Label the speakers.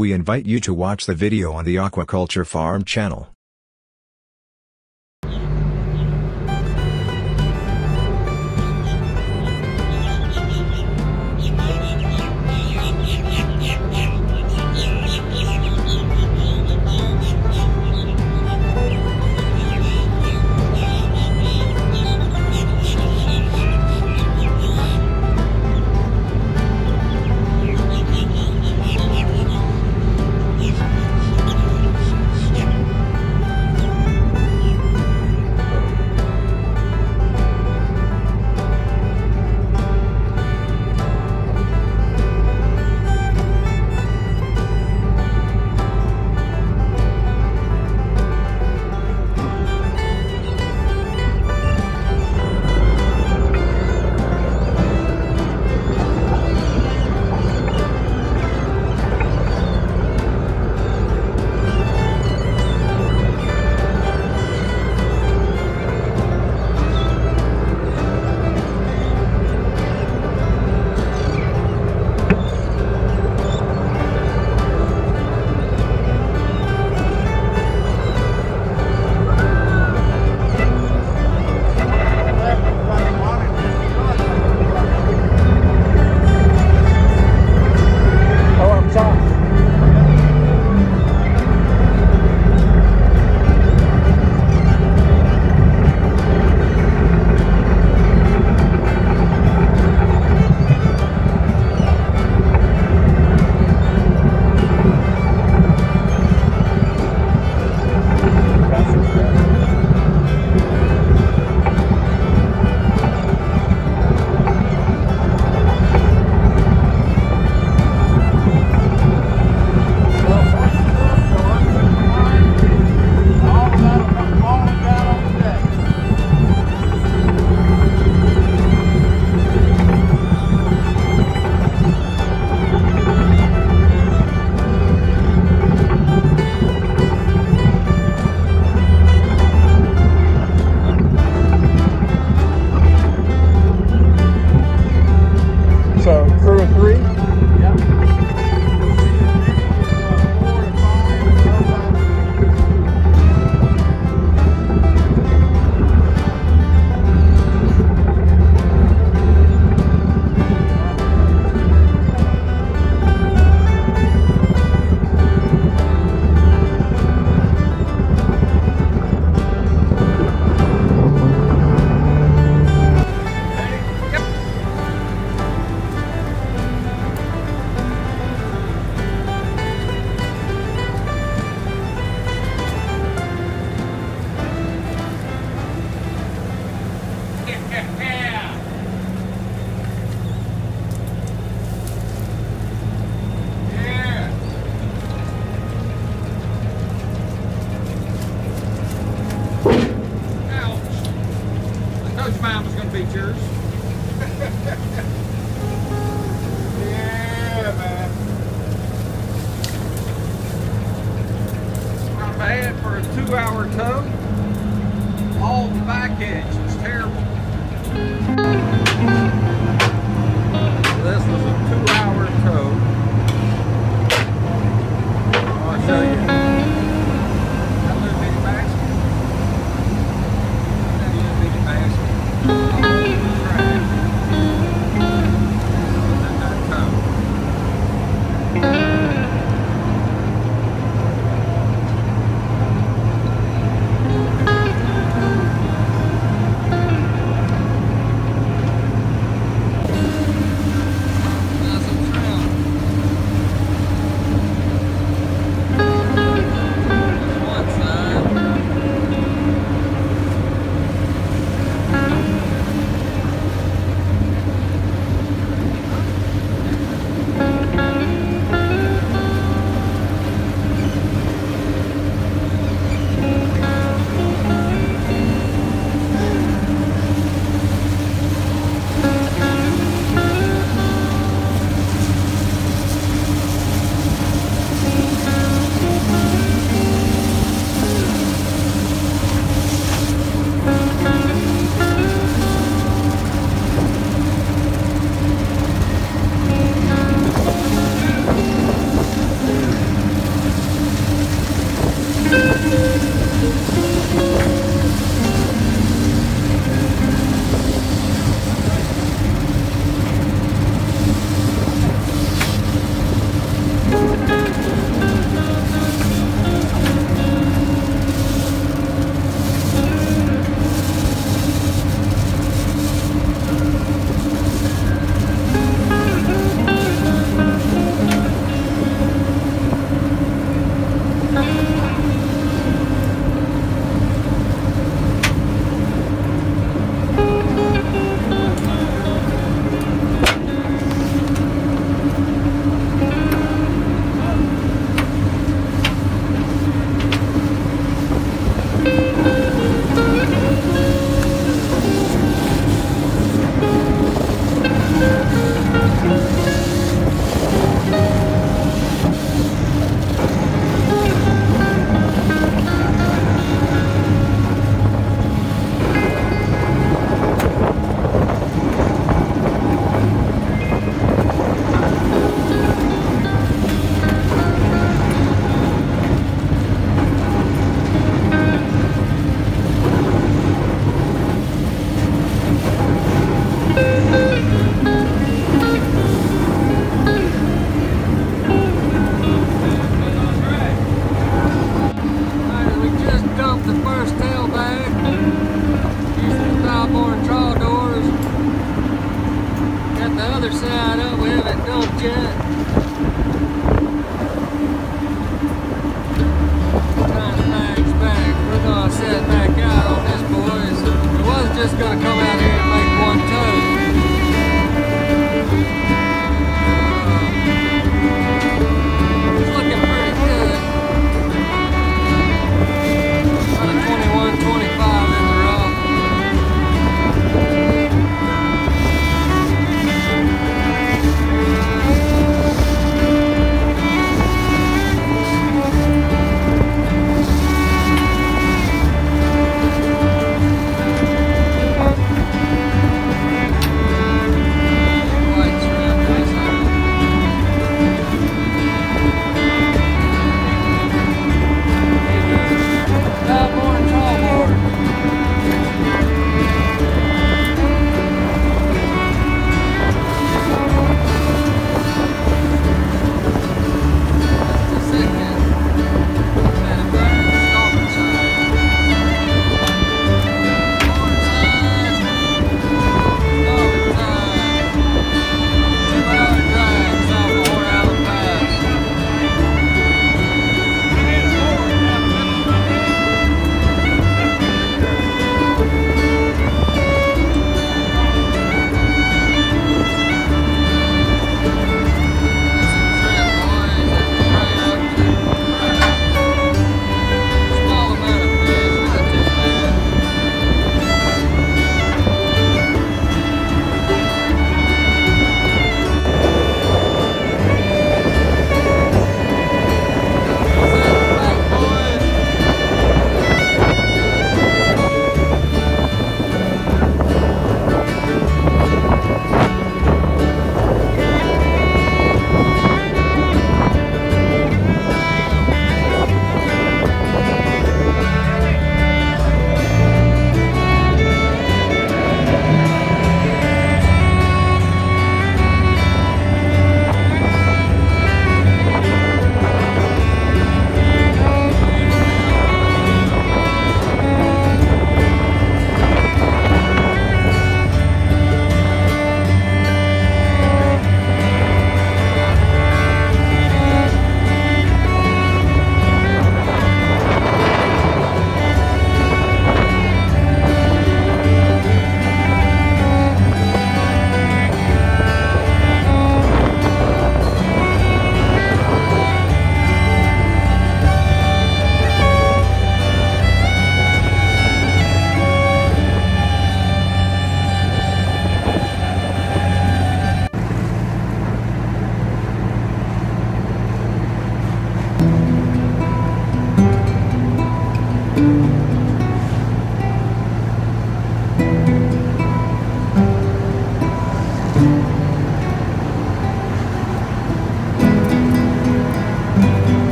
Speaker 1: We invite you to watch the video on the Aquaculture Farm channel.
Speaker 2: tell.